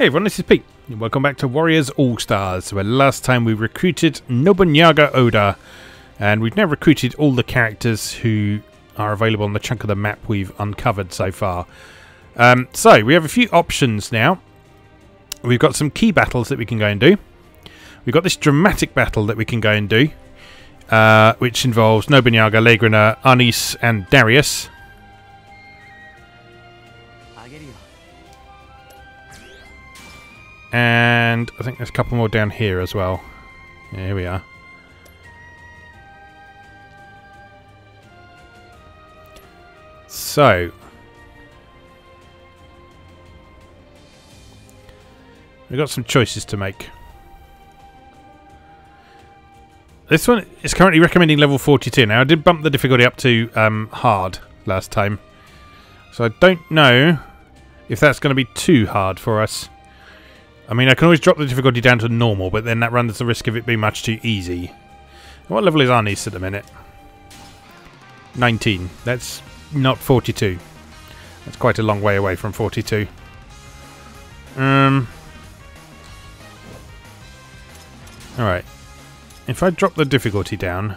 Hey everyone, this is Pete. Welcome back to Warriors All Stars, where last time we recruited Nobunaga Oda, and we've now recruited all the characters who are available on the chunk of the map we've uncovered so far. Um, so, we have a few options now. We've got some key battles that we can go and do. We've got this dramatic battle that we can go and do, uh, which involves Nobunaga, Laegrinna, Arnice, and Darius. And I think there's a couple more down here as well. Here we are. So. We've got some choices to make. This one is currently recommending level 42. Now, I did bump the difficulty up to um, hard last time. So I don't know if that's going to be too hard for us. I mean, I can always drop the difficulty down to normal, but then that runs the risk of it being much too easy. What level is Arnice at the minute? 19. That's not 42. That's quite a long way away from 42. Um. Alright. If I drop the difficulty down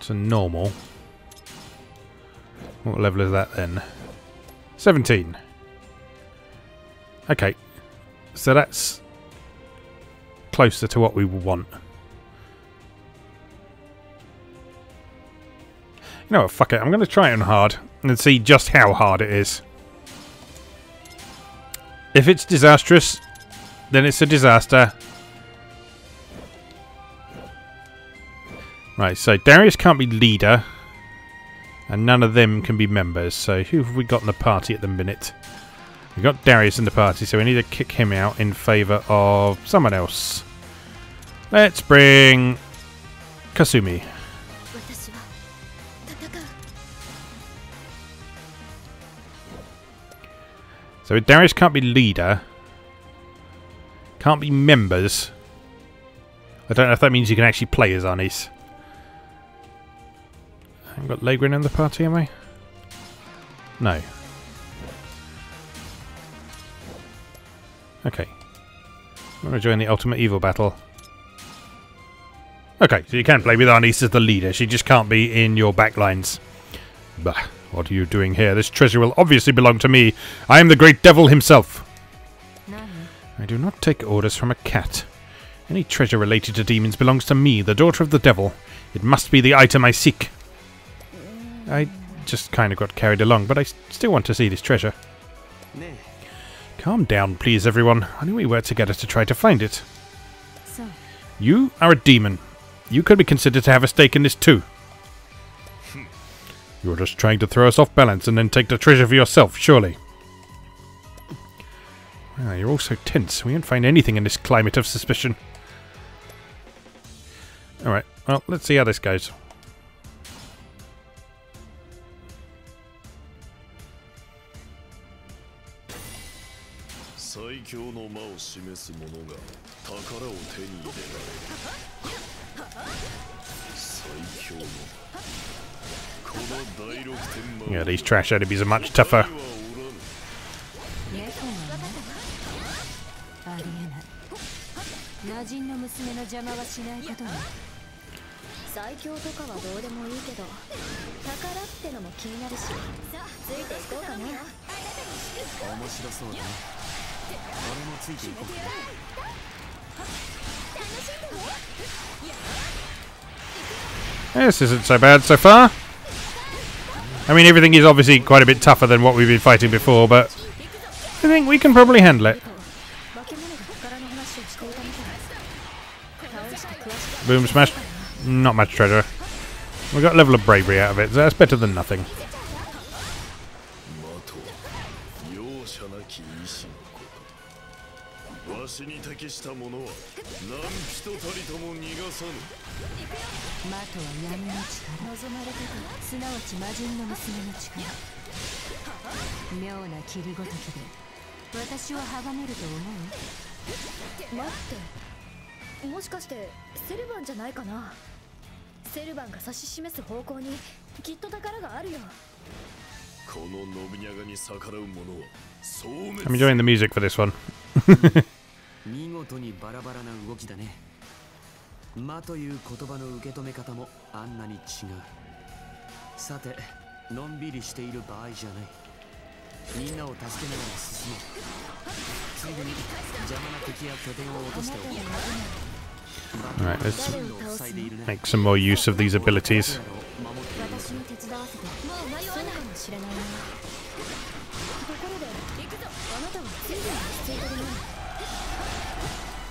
to normal, what level is that then? 17. Okay. So that's closer to what we want. You know what, fuck it. I'm going to try it on hard and see just how hard it is. If it's disastrous, then it's a disaster. Right, so Darius can't be leader. And none of them can be members. So who have we got in the party at the minute? We've got Darius in the party, so we need to kick him out in favour of someone else. Let's bring Kasumi. So Darius can't be leader. Can't be members. I don't know if that means you can actually play as Arnice. I've got Legrin in the party, am I? No. Okay. I'm going to join the Ultimate Evil battle. Okay, so you can play with Arnice as the leader. She just can't be in your backlines. Bah, what are you doing here? This treasure will obviously belong to me. I am the great devil himself. I do not take orders from a cat. Any treasure related to demons belongs to me, the daughter of the devil. It must be the item I seek. I just kind of got carried along, but I still want to see this treasure. Calm down, please, everyone. I knew we were together to try to find it. So, You are a demon. You could be considered to have a stake in this too. You're just trying to throw us off balance and then take the treasure for yourself, surely. Ah, you're all so tense. We won't find anything in this climate of suspicion. Alright, well, let's see how this goes. 強の魔を示す者が宝を手に入れられる。最強の。この第六天魔 Yeah, these trash enemies are much tougher. ありえない馴染の娘の邪魔はしないことに最強とかはどうでもいいけど宝ってのも気になるしついていこうかな面白そうだな俺も ついていこうかな This isn't so bad so far. I mean, everything is obviously quite a bit tougher than what we've been fighting before, but I think we can probably handle it. 化け物が宝の話をしていたみたい倒して詳しく Boom smash. Not much treasure. We got a level of bravery out of it, so that's better than nothing. に適した者は何人たりとも逃がさぬ。魔とは闇の力。望まれてすなわち魔人の娘の力。妙な霧ごときで。私を崇めると思う？た待って。もしかしてセルバンじゃないかな？セルバンが指し示す方向にきっと宝があるよ。I'm enjoying the music for this one. 見事にバラバラな動きだね「魔」という言葉の受け止め方もあんなに違う。さてのんびりしている場合じゃない。みんなを助けながら進もう。ついでに邪魔な敵や拠点を落としておこう。Alright, let's make some more use of these abilities.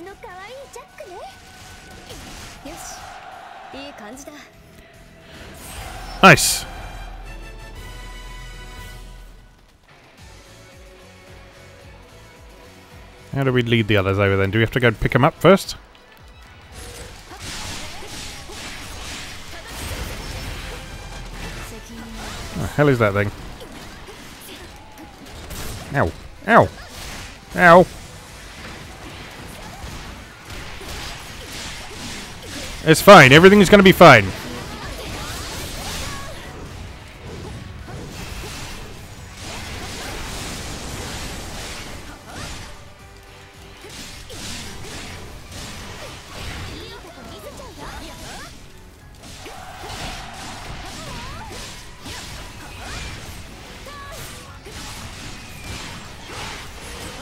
物たちださあ落ちなさい I guess we're capturing this base. Nice. How do we lead the others over then? Do we have to go pick them up first? The hell is that thing? Ow. Ow. Ow. It's fine. Everything's going to be fine.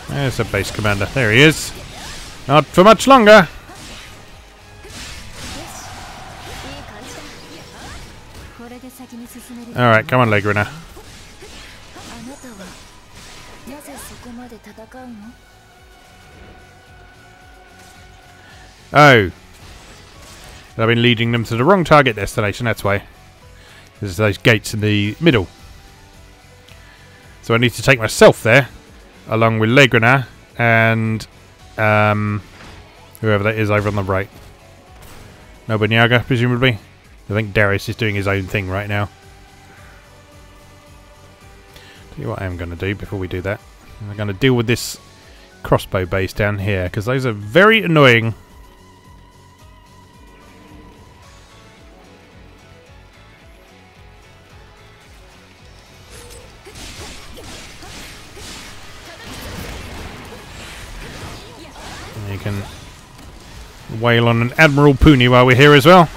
There's the base commander. There he is. Not for much longer. Alright, come on, Laegrinna. Oh. I've been leading them to the wrong target destination, that's why. There's those gates in the middle. So I need to take myself there, along with Laegrinna and um, whoever that is over on the right. Nobunaga, presumably. I think Darius is doing his own thing right now. Tell you what I am going to do before we do that. I'm going to deal with this crossbow base down here, because those are very annoying. And You can wail on an Admiral Puni while we're here as well.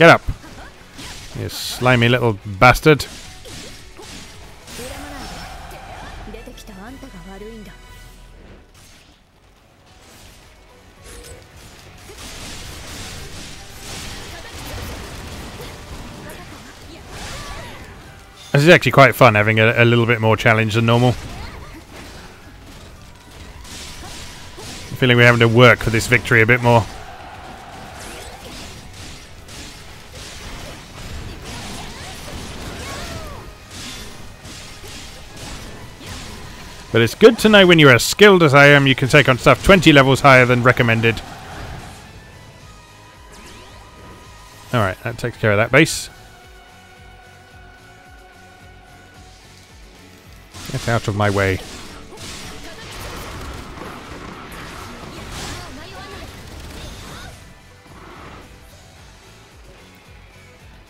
Get up. You slimy little bastard. This is actually quite fun, having a, a little bit more challenge than normal. I'm feeling we're having to work for this victory a bit more. But it's good to know when you're as skilled as I am, you can take on stuff 20 levels higher than recommended. Alright, that takes care of that base. Get out of my way.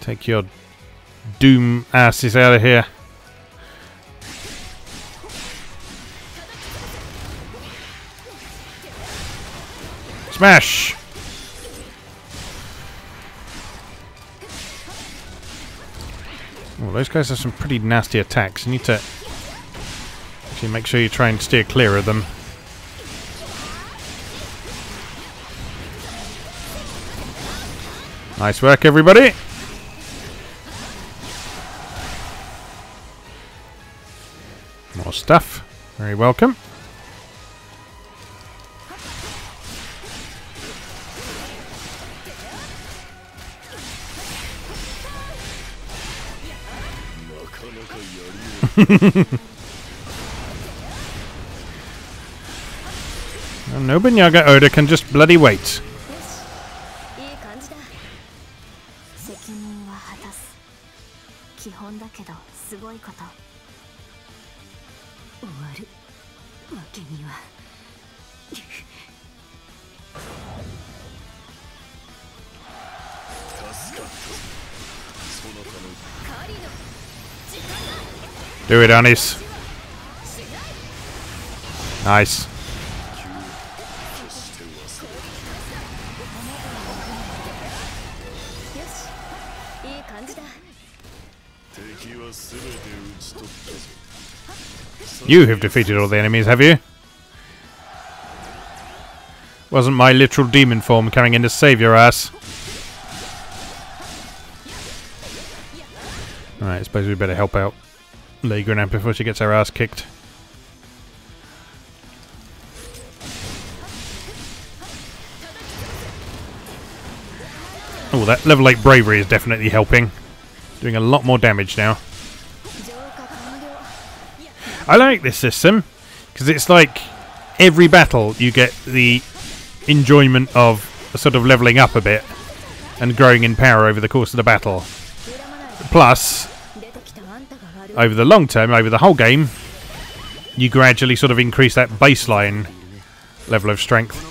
Take your doom asses out of here. Smash! Oh, those guys have some pretty nasty attacks. You need to actually make sure you try and steer clear of them. Nice work, everybody. More stuff. Very welcome. Nobunaga Oda can just bloody wait. Do it, Arnice. Nice. You have defeated all the enemies, have you? Wasn't my literal demon form coming in to save your ass? Alright, I suppose we better help out. Lay grenade before she gets her ass kicked. Oh, that level 8 bravery is definitely helping. Doing a lot more damage now. I like this system, because it's like every battle you get the enjoyment of sort of leveling up a bit and growing in power over the course of the battle. Plus, over the long term, over the whole game, you gradually sort of increase that baseline level of strength.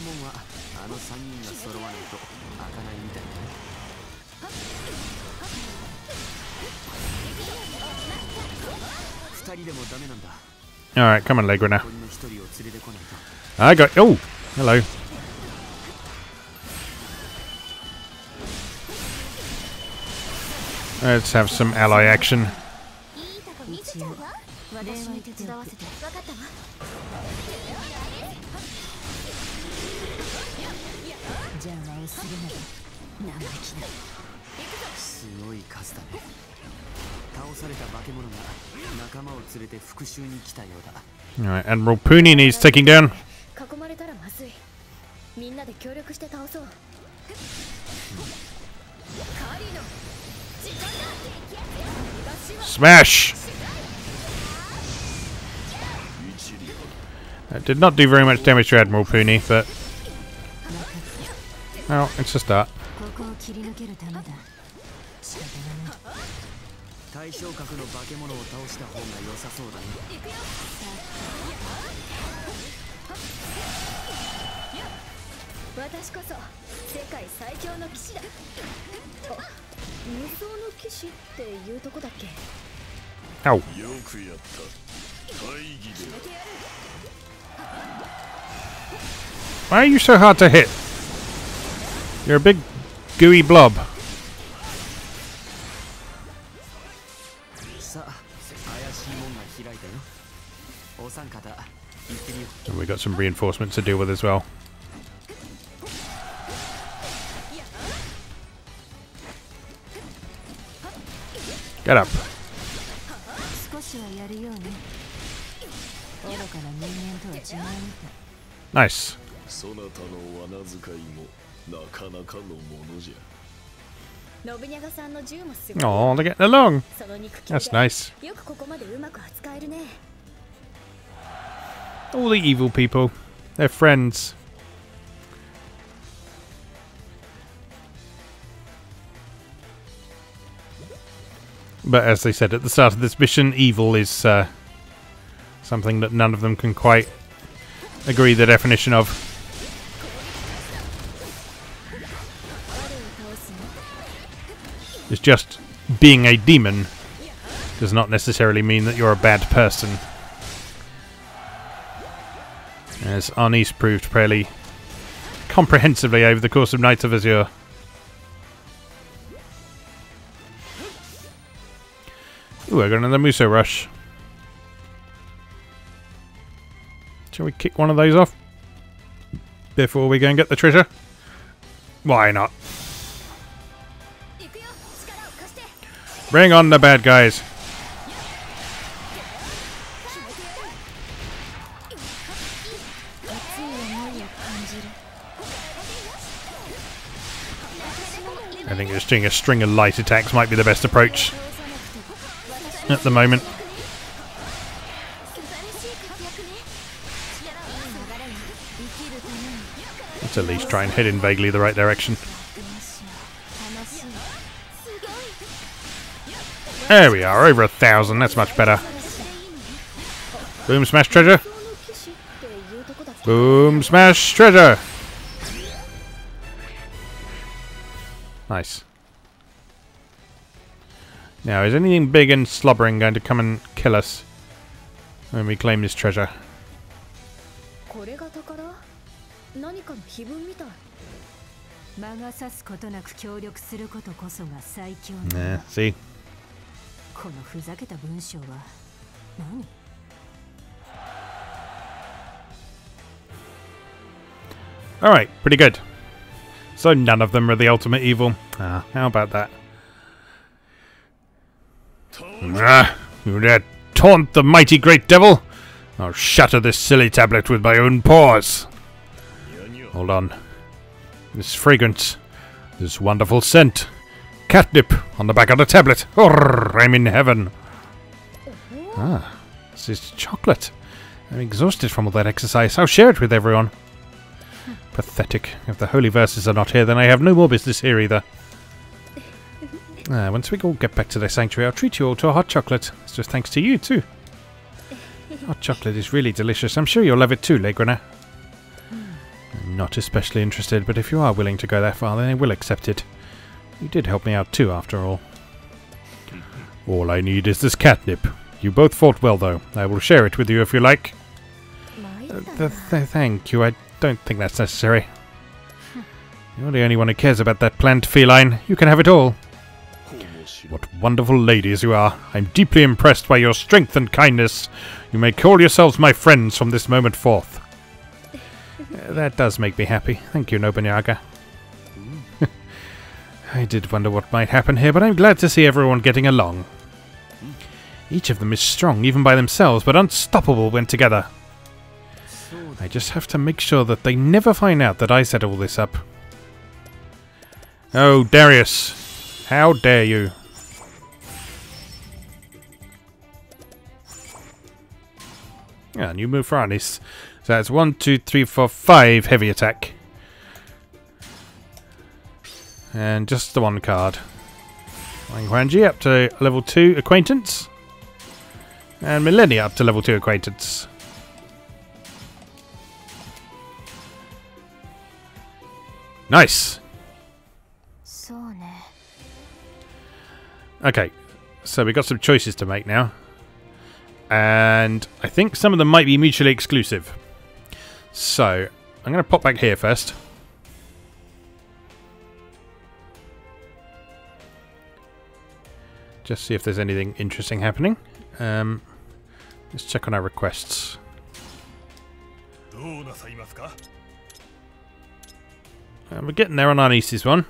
Alright, come on, Legra now. I got. Oh! Hello. Let's have some ally action. 一応私に手伝わせて。分かったわ。邪魔をするなど生意気な。すごい数だね。倒された化け物が仲間を連れて復讐に来たようだ。Alright, Admiral Puni needs taking down. 囲まれたらまずい。みんなで協力して倒そう。カーリ Smash! That did not do very much damage to Admiral Puni, but... Well, it's a start. Ow. Why are you so hard to hit? You're a big gooey blob. And we got some reinforcements to deal with as well. Get up. Nice. そなたの罠使いもなかなかのものじゃ信長さんの銃もすごい Oh, they're getting along. その肉球 That's で nice. よくここまでうまく扱えるね All the evil people. They're friends. But as they said at the start of this mission, evil is uh, something that none of them can quite agree the definition of. It's just being a demon does not necessarily mean that you're a bad person. As Arnice proved fairly comprehensively over the course of Nights of Azure. we're going another the Musou Rush. Shall we kick one of those off? Before we go and get the treasure? Why not? Bring on the bad guys. I think just doing a string of light attacks might be the best approach at the moment. Let's at least try and head in vaguely the right direction. There we are, over a thousand, that's much better. Boom smash treasure. Boom smash treasure. Nice. Now, is anything big and slobbering going to come and kill us when we claim this treasure? Yeah, see? このふざけた文章は何 Alright, pretty good. So none of them are the ultimate evil. Ah, how about that? Ah, you dare taunt the mighty great devil? I'll shatter this silly tablet with my own paws. いやにゃ Hold on. This fragrance, this wonderful scent. Catnip on the back of the tablet. I'm in heaven. Ah, this is chocolate. I'm exhausted from all that exercise. I'll share it with everyone. Pathetic. If the holy verses are not here, then I have no more business here either. Ah, once we all get back to the sanctuary, I'll treat you all to a hot chocolate. It's just thanks to you, too. Hot chocolate is really delicious. I'm sure you'll love it too, Laegrinna. I'm not especially interested, but if you are willing to go that far, then I will accept it. You did help me out too, after all. All I need is this catnip. You both fought well, though. I will share it with you if you like. Uh, th th thank you. I don't think that's necessary. You're the only one who cares about that plant, feline. You can have it all. What wonderful ladies you are. I'm deeply impressed by your strength and kindness. You may call yourselves my friends from this moment forth. Uh, that does make me happy. Thank you, Nobunaga. I did wonder what might happen here, but I'm glad to see everyone getting along. Each of them is strong, even by themselves, but unstoppable when together. I just have to make sure that they never find out that I set all this up. Oh, Darius! How dare you! Yeah, new move for Arnice. So that's one, two, three, four, five heavy attack. And just the one card. Wang up to level 2 acquaintance. And Millennia up to level 2 acquaintance. Nice! Okay, so we've got some choices to make now. And I think some of them might be mutually exclusive. So, I'm going to pop back here first. Just see if there's anything interesting happening. Um, let's check on our requests. Uh, we're getting there on our one.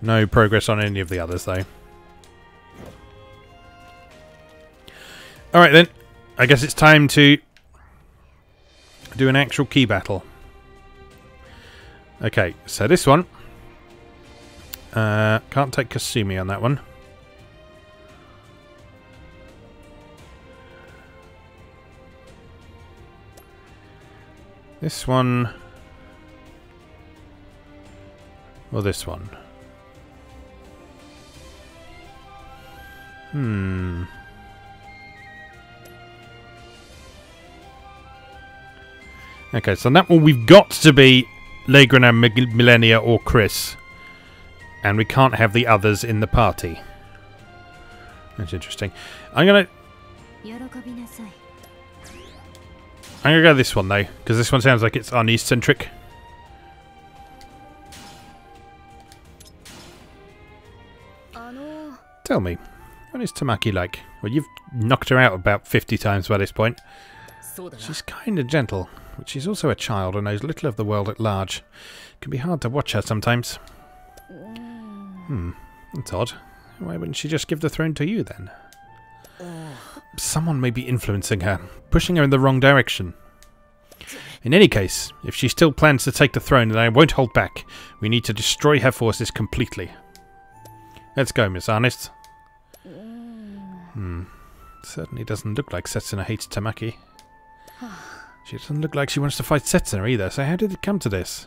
No progress on any of the others, though. Alright then, I guess it's time to do an actual key battle. Okay, so this one uh, can't take Kasumi on that one. This one. Or this one. Hmm. Okay, so that one we've got to be Laegrinna, Mig- Millennia, or Chris. And we can't have the others in the party. That's interesting. I'm gonna... I'm gonna go this one though, because this one sounds like it's Arnie's centric. Tell me, what is Tamaki like? Well, you've knocked her out about 50 times by this point. She's kind of gentle, but she's also a child and knows little of the world at large. It can be hard to watch her sometimes. Hmm, that's odd. Why wouldn't she just give the throne to you then? Someone may be influencing her, pushing her in the wrong direction. In any case, if she still plans to take the throne, then I won't hold back. We need to destroy her forces completely. Let's go, Miss Honest. Hmm. Certainly doesn't look like Setsuna hates Tamaki. She doesn't look like she wants to fight Setsuna either, so how did it come to this?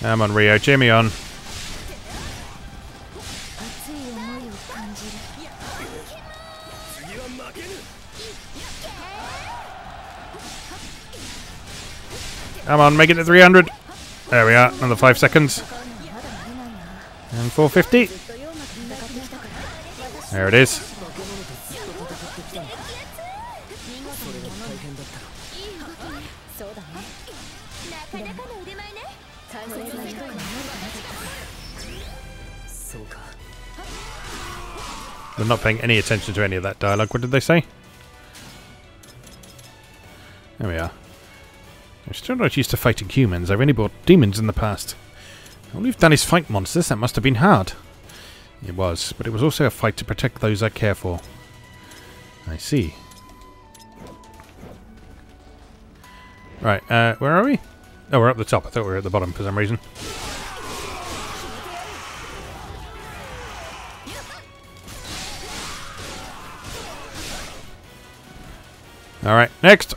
Come on, Rio. Jimmy on. Come on, make it to 300. There we are, another 5 seconds. And 450. There it is. I'm not paying any attention to any of that dialogue. What did they say? There we are. I'm still not used to fighting humans. I've only bought demons in the past. All we've done is fight monsters. That must have been hard. It was, but it was also a fight to protect those I care for. I see. Right, uh, where are we? Oh, we're up the top. I thought we were at the bottom for some reason. Alright, next!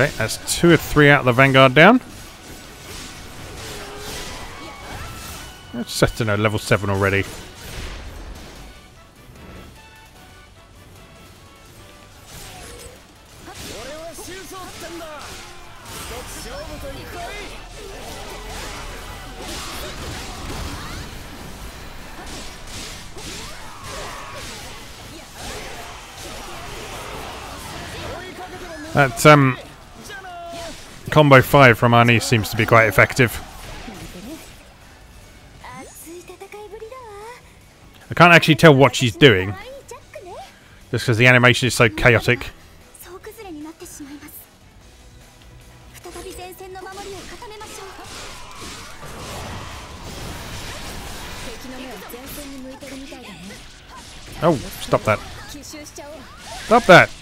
Okay, that's two or three out of the Vanguard down. That's Setsuna level 7 already. That um, combo 5 from Arnie seems to be quite effective. I can't actually tell what she's doing, just because the animation is so chaotic. Oh, stop that. Stop that!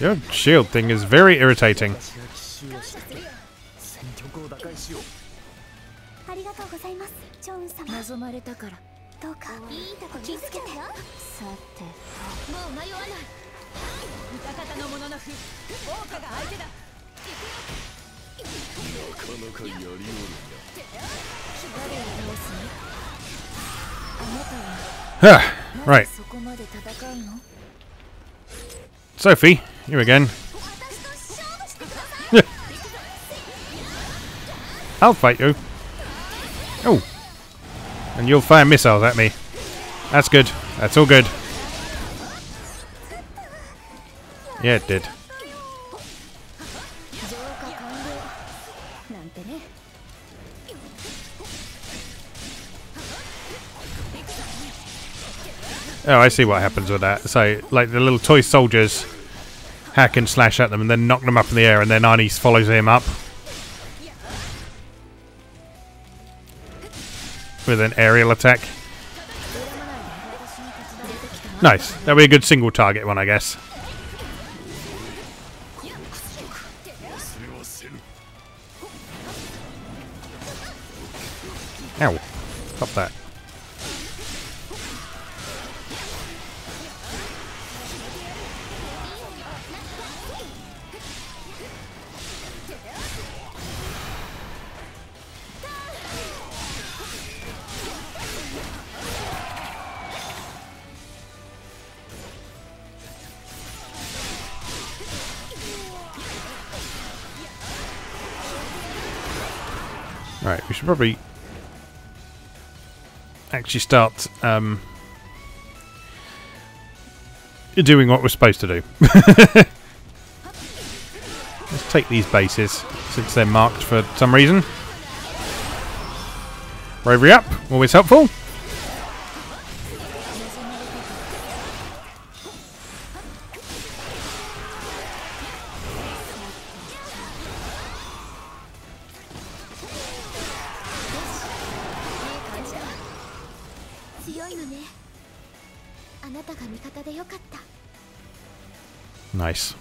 Your shield thing is very irritating. right. Sophie, you again. I'll fight you. Oh. And you'll fire missiles at me. That's good. That's all good. Yeah, it did. Oh, I see what happens with that. So, like the little toy soldiers hack and slash at them and then knock them up in the air and then Arnie follows him up. With an aerial attack. Nice. That'll be a good single target one, I guess. Ow. Stop that. Right, we should probably actually start um, doing what we're supposed to do. Let's take these bases since they're marked for some reason. Bravery up, always helpful. Nice.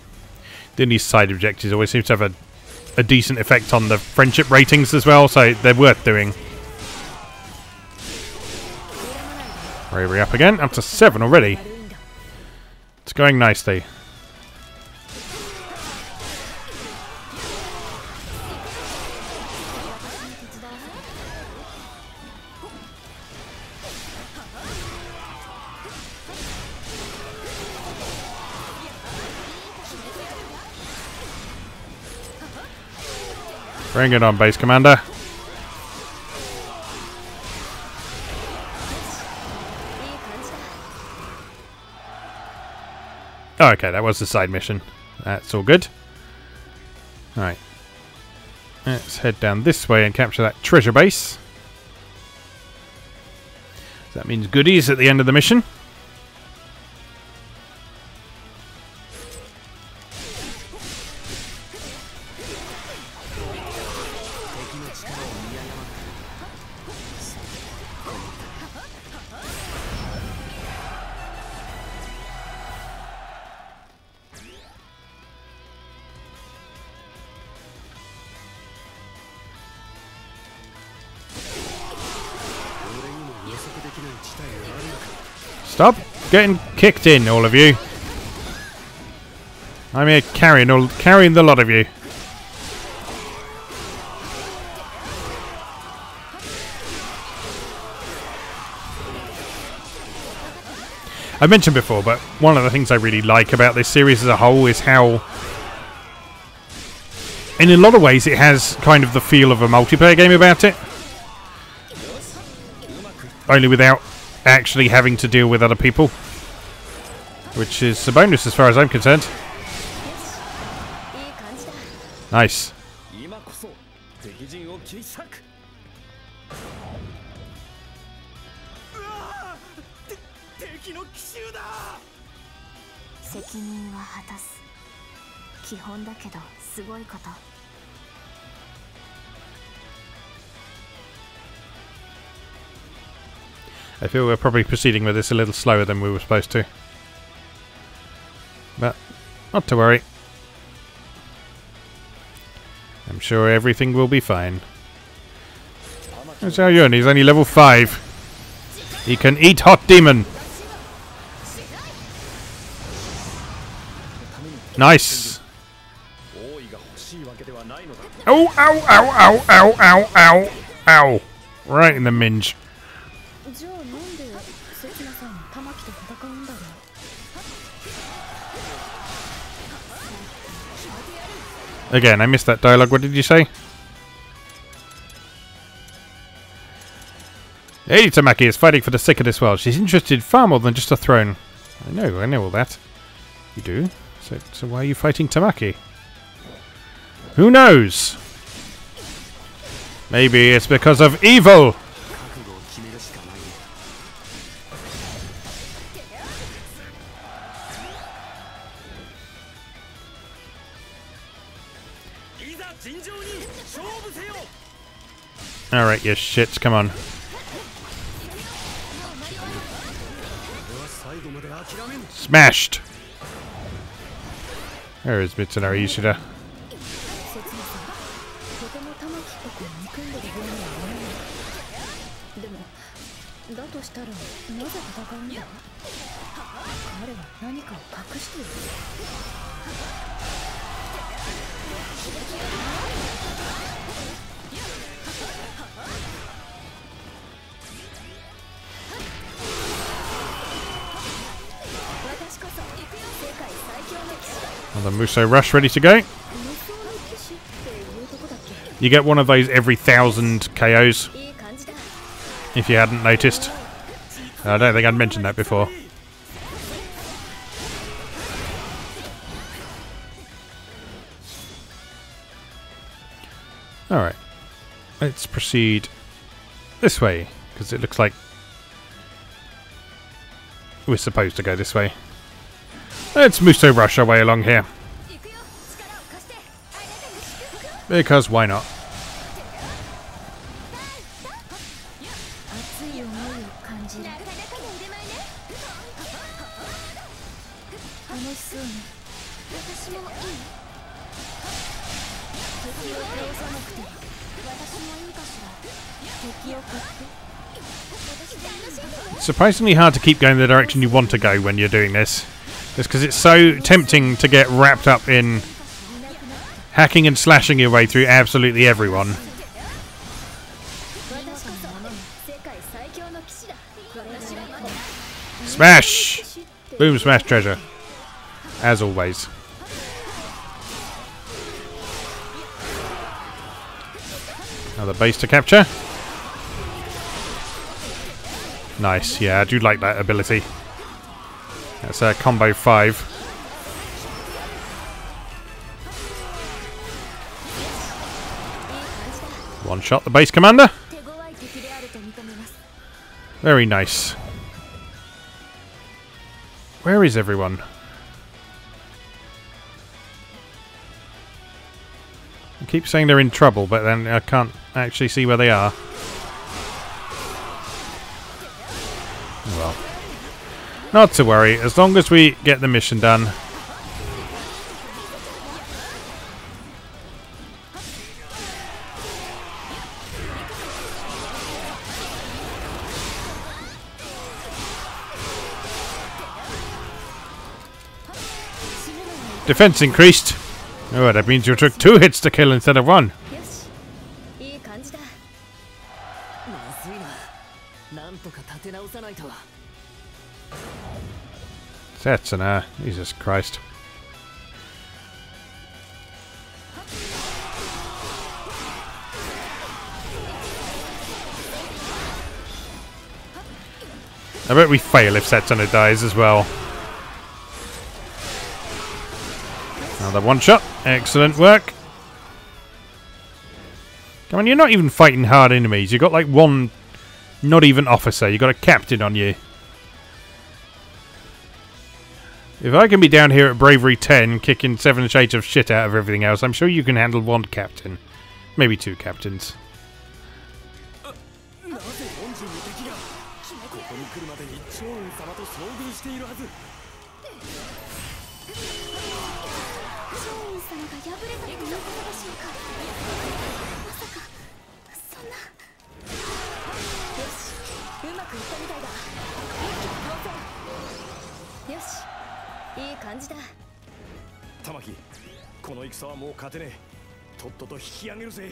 Doing these side objectives always seems to have a, a decent effect on the friendship ratings as well, so they're worth doing. Bravery up again, up to seven already. It's going nicely. Bring it on, base commander. Oh, okay, that was the side mission. That's all good. Alright. Let's head down this way and capture that treasure base. That means goodies at the end of the mission. Stop getting kicked in, all of you. I'm here carrying all carrying the lot of you. I mentioned before, but one of the things I really like about this series as a whole is how, in a lot of ways, it has kind of the feel of a multiplayer game about it. Only without actually having to deal with other people. Which is a bonus as far as I'm concerned. Nice. I feel we're probably proceeding with this a little slower than we were supposed to. But, not to worry. I'm sure everything will be fine. That's how you he's only level 5. He can eat hot demon! Nice! Oh ow, ow, ow, ow, ow, ow, ow! Right in the minge. Again, I missed that dialogue. What did you say? Lady Tamaki is fighting for the sake of this world. She's interested far more than just a throne. I know, I know all that. You do? So, so why are you fighting Tamaki? Who knows? Maybe it's because of evil! Alright, you shits, come on. Smashed! There is Mitsunari Ishida. The Musou Rush ready to go. You get one of those every thousand KOs, if you hadn't noticed. Uh, I don't think I'd mentioned that before. Alright, let's proceed this way, because it looks like we're supposed to go this way. Let's Musou rush our way along here. Because why not? Surprisingly hard to keep going the direction you want to go when you're doing this. Just because it's so tempting to get wrapped up in hacking and slashing your way through absolutely everyone. Smash! Boom, smash treasure. As always. Another base to capture. Nice, yeah, I do like that ability. That's a combo five. One shot the base commander. Very nice. Where is everyone? I keep saying they're in trouble, but then I can't actually see where they are. Not to worry. As long as we get the mission done. Defense increased. Oh, that means you took two hits to kill instead of one. Setsuna. Uh, Jesus Christ. I bet we fail if Setsuna dies as well. Another one shot. Excellent work. Come on, you're not even fighting hard enemies. You've got like one not even officer. You've got a captain on you. If I can be down here at Bravery 10, kicking seven shades of shit out of everything else, I'm sure you can handle one captain. Maybe two captains. 感じだ玉木この戦はもう勝てねえとっとと引き上げるぜ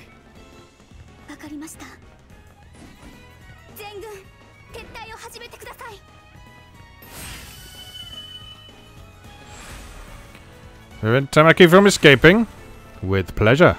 わかりました全軍撤退を始めてください Prevent Tamaki from escaping. With pleasure.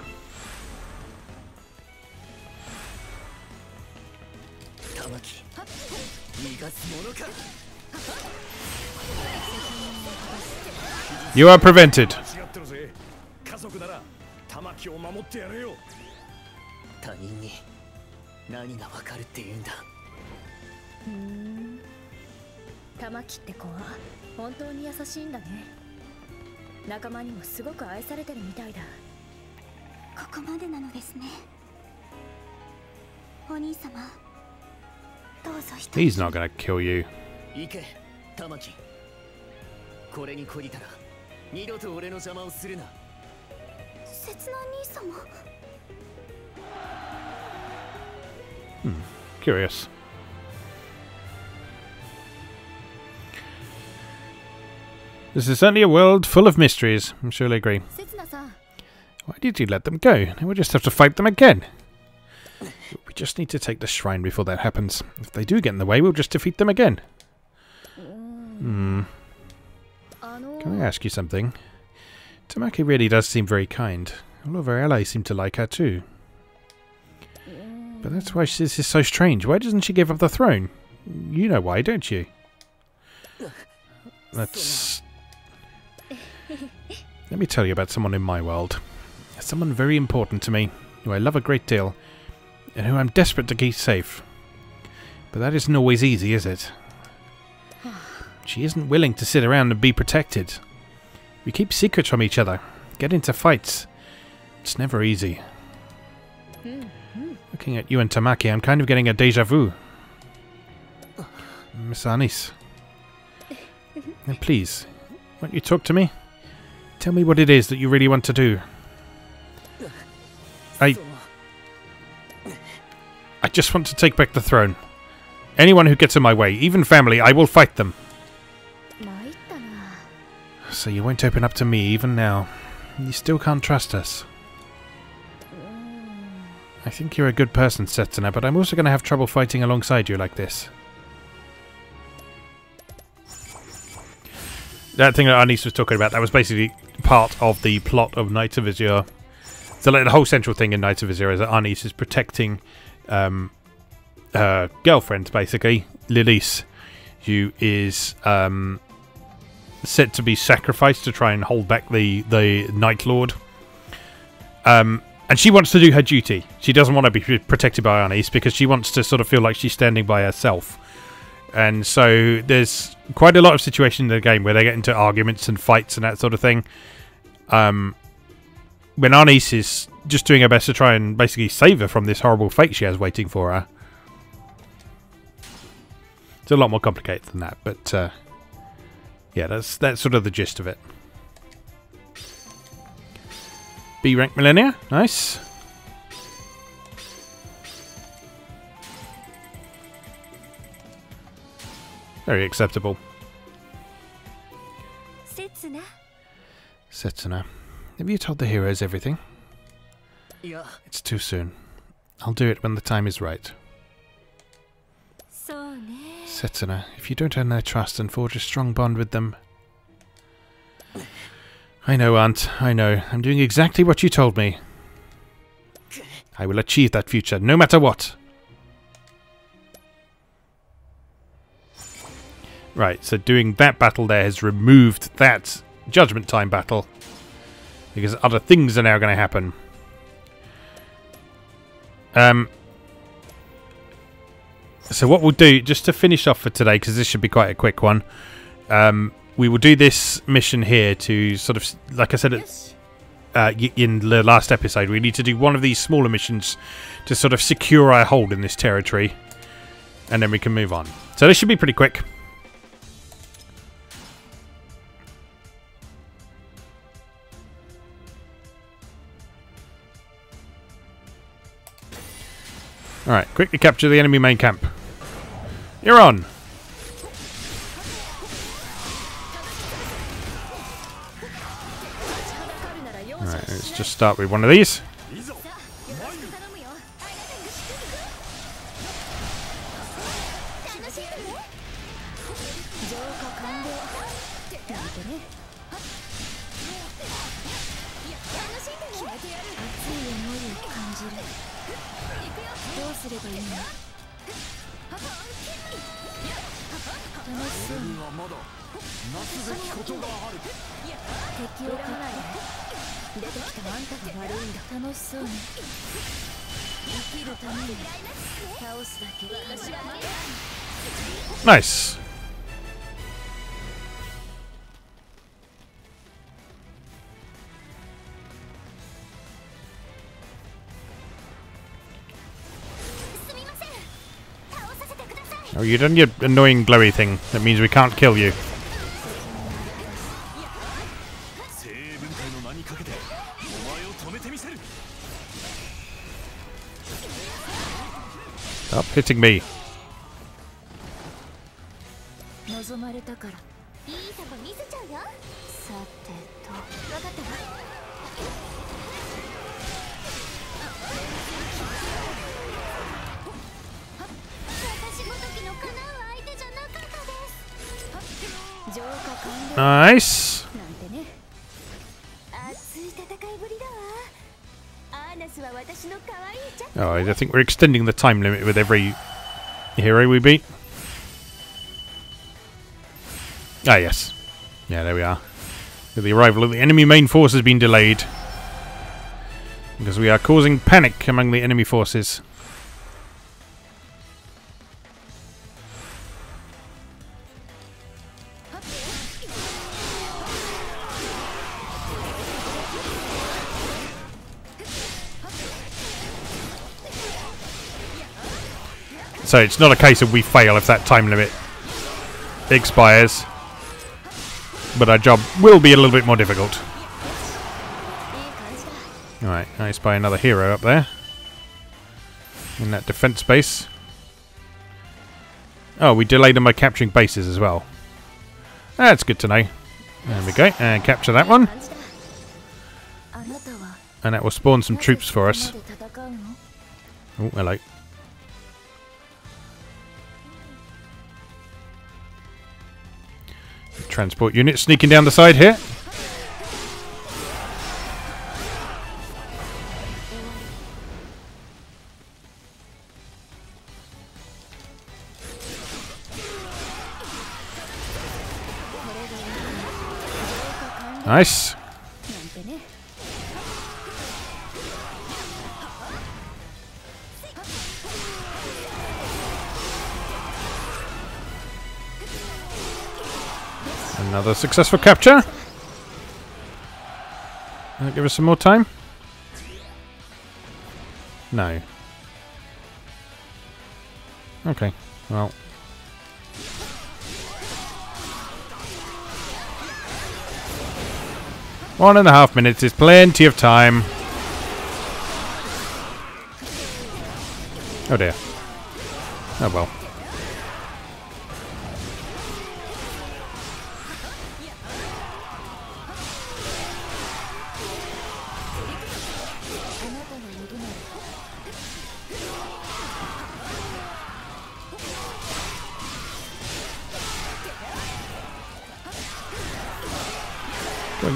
ぞ一人 He's not going to kill you. 行け玉木これに懲りたら 二度と俺の邪魔をするな切な兄様 Curious. This is certainly a world full of mysteries. I'm sure they agree. 切なさん Why did you let them go? Now we'll just have to fight them again. We just need to take the shrine before that happens. If they do get in the way, we'll just defeat them again. Hmm. Can I ask you something? Tamaki really does seem very kind. All of our allies seem to like her too. But that's why this is so strange. Why doesn't she give up the throne? You know why, don't you? That's. Let me tell you about someone in my world. Someone very important to me, who I love a great deal, and who I'm desperate to keep safe. But that isn't always easy, is it? She isn't willing to sit around and be protected. We keep secrets from each other, get into fights. It's never easy. Mm-hmm. Looking at you and Tamaki, I'm kind of getting a deja vu. Miss Arnice. Now please, won't you talk to me? Tell me what it is that you really want to do. I. I just want to take back the throne. Anyone who gets in my way, even family, I will fight them so you won't open up to me even now. You still can't trust us. I think you're a good person, Setsuna, but I'm also going to have trouble fighting alongside you like this. That thing that Arnice was talking about, that was basically part of the plot of Nights of Azure. So like, the whole central thing in Nights of Azure is that Arnice is protecting um, her girlfriend, basically, Lilysse, who is um, said to be sacrificed to try and hold back the the Night Lord. Um, and she wants to do her duty. She doesn't want to be protected by Arnice because she wants to sort of feel like she's standing by herself. And so there's quite a lot of situations in the game where they get into arguments and fights and that sort of thing. Um, when Arnice is just doing her best to try and basically save her from this horrible fate she has waiting for her. It's a lot more complicated than that, but uh, yeah, that's that's sort of the gist of it. B rank millennia, nice. Very acceptable. Setsuna. Setsuna. Have you told the heroes everything? Yeah. It's too soon. I'll do it when the time is right. So Setsuna, if you don't earn their trust and forge a strong bond with them. I know, Aunt, I know. I'm doing exactly what you told me. I will achieve that future, no matter what. Right, so doing that battle there has removed that Judgment Time battle. Because other things are now going to happen. Um, so what we'll do, just to finish off for today, because this should be quite a quick one, um, we will do this mission here to sort of, like I said よ uh, in the last episode, we need to do one of these smaller missions to sort of secure our hold in this territory, and then we can move on. So this should be pretty quick. Alright, quickly capture the enemy main camp. You're on! Alright, let's just start with one of these. Nice. Oh, you done your annoying glowy thing. That means we can't kill you. Hitting me. I think we're extending the time limit with every hero we beat. Ah, yes. Yeah, there we are. The arrival of the enemy main force has been delayed. Because we are causing panic among the enemy forces. So it's not a case of we fail if that time limit expires. But our job will be a little bit more difficult. Alright, I spy another hero up there. In that defense base. Oh, we delayed them by capturing bases as well. That's good to know. There we go, and capture that one. And that will spawn some troops for us. Oh, hello. Transport unit sneaking down the side here. Nice. Another successful capture. That give us some more time? No. Okay, well. One and a half minutes is plenty of time. Oh dear. Oh well.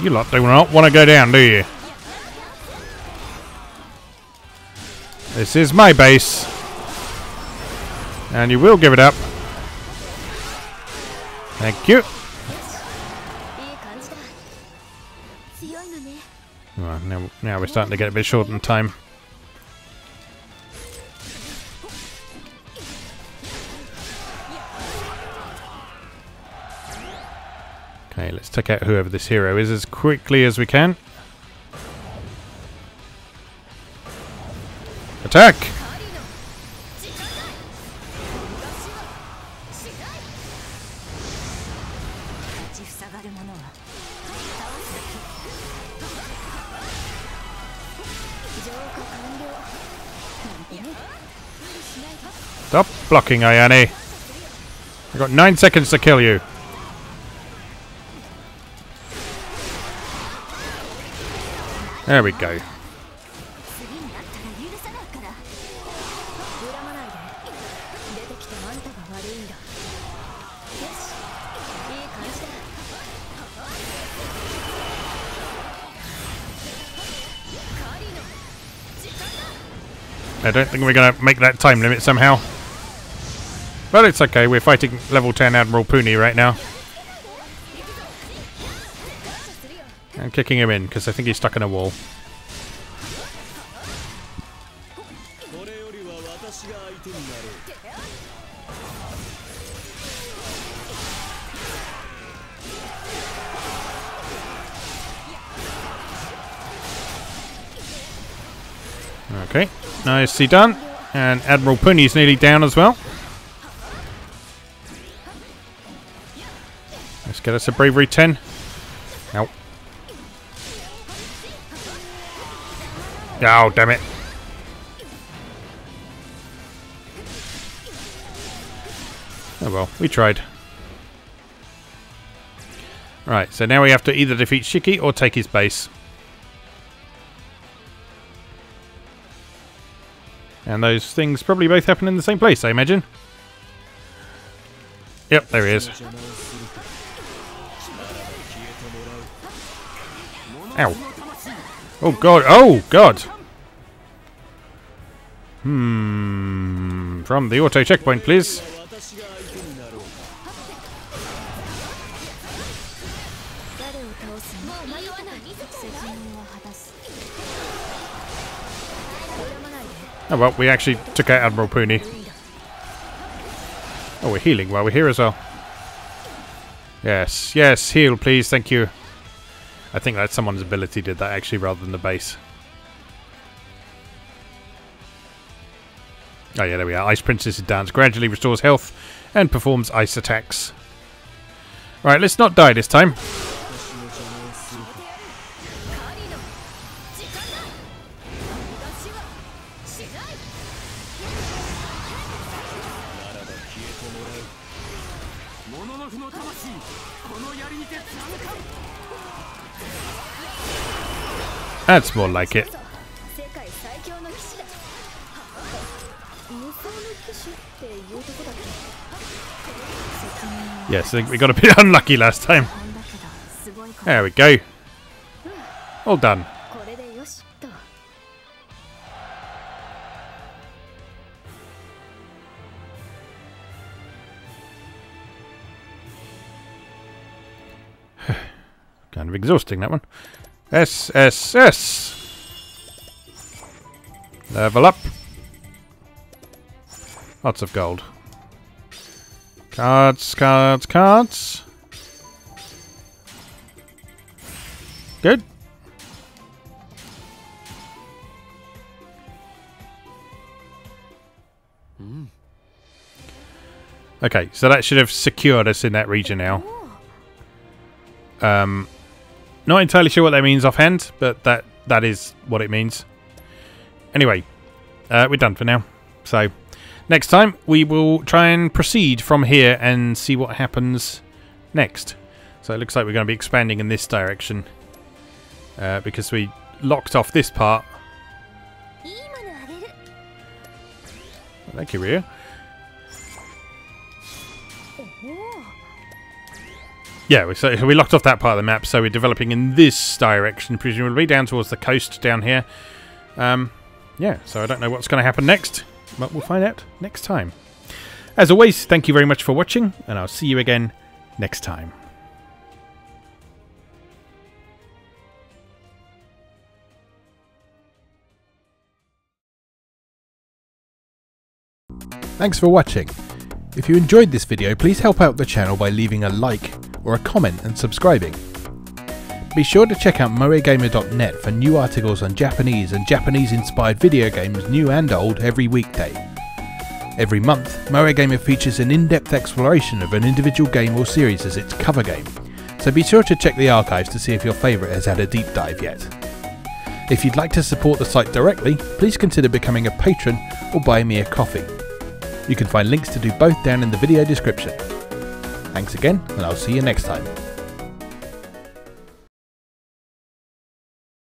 You lot do not want to go down, do you? This is my base. And you will give it up. Thank you. Well, now, now we're starting to get a bit short in time. take out whoever this hero is as quickly as we can. Attack! Stop blocking, Ayane. I've got nine seconds to kill you. There we go. I don't think we're going to make that time limit somehow. But it's okay, we're fighting level 10 Admiral Puni right now. I'm kicking him in because I think he's stuck in a wall. Okay, nicely done. And Admiral Puni's nearly down as well. Let's get us a Bravery 10. Nope. Oh, damn it. Oh well, we tried. Right, so now we have to either defeat Shiki or take his base. And those things probably both happen in the same place, I imagine. Yep, there he is. Ow. Oh god, oh god! Hmm, from the auto checkpoint please. Oh well, we actually took out Admiral Puni. Oh, we're healing while we're here as well. Yes, yes, heal please, thank you. I think that someone's ability did that actually rather than the base. Oh yeah, there we are. Ice Princess's dance gradually restores health and performs ice attacks. Right, let's not die this time. That's more like it. Yes, we got a bit unlucky last time. There we go. All done. kind of exhausting, that one. S, S, S. Level up. Lots of gold. Cards, cards, cards. Good. Okay, so that should have secured us in that region now. Um, not entirely sure what that means offhand, but that that is what it means. Anyway, uh, we're done for now. So next time we will try and proceed from here and see what happens next. So it looks like we're going to be expanding in this direction uh, because we locked off this part. Thank you, Ria. Yeah, we- so we locked off that part of the map, so we're developing in this direction, presumably down towards the coast down here. Um, yeah, so I don't know what's going to happen next, but we'll find out next time. As always, thank you very much for watching, and I'll see you again next time. Thanks for watching. If you enjoyed this video, please help out the channel by leaving a like or a comment and subscribing. Be sure to check out moegamer.net for new articles on Japanese and Japanese inspired video games, new and old, every weekday. Every month, Moe Gamer features an in depth exploration of an individual game or series as its cover game, so be sure to check the archives to see if your favourite has had a deep dive yet. If you'd like to support the site directly, please consider becoming a patron or buy me a coffee. You can find links to do both down in the video description. Thanks again, and I'll see you next time.